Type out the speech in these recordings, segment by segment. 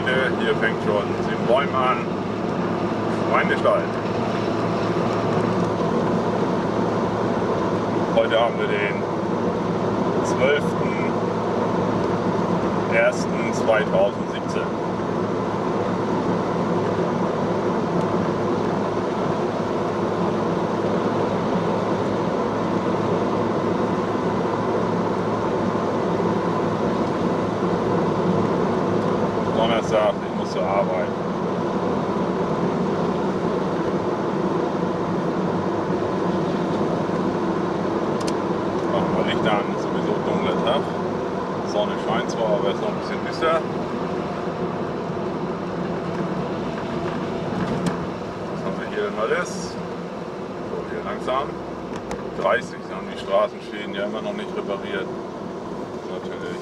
Leute, hier fängt schon sieben Bäume an. Schweinestall. Heute haben wir den 12.01.2017. Donnerstag, ich muss zur Arbeit. Machen wir Licht an, ist sowieso dunkler Tag. Sonne scheint zwar, aber es ist noch ein bisschen düster. Was haben wir hier denn alles? So, hier langsam. 30 haben die Straßenschäden ja immer noch nicht repariert. Natürlich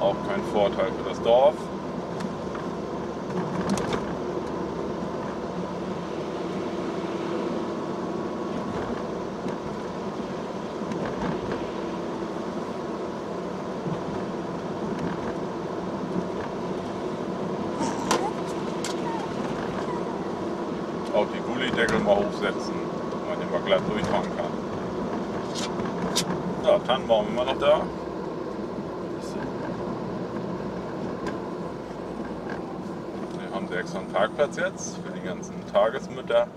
auch kein Vorteil für das Dorf. Auch die Gullideckel mal hochsetzen, damit man glatt durchfahren kann. Ja, Tannenbaum immer noch da. Hier haben sie extra einen Parkplatz jetzt für die ganzen Tagesmütter.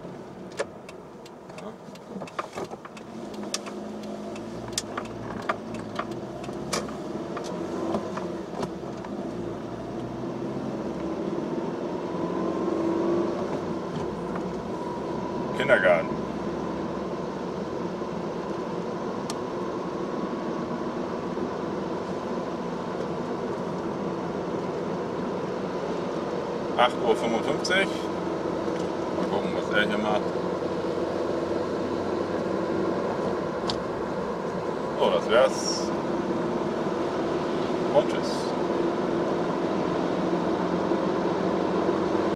Kindergarten. Acht Uhr. fünfundfünfzig. Mal gucken, was er hier macht. So, das wär's. Und tschüss.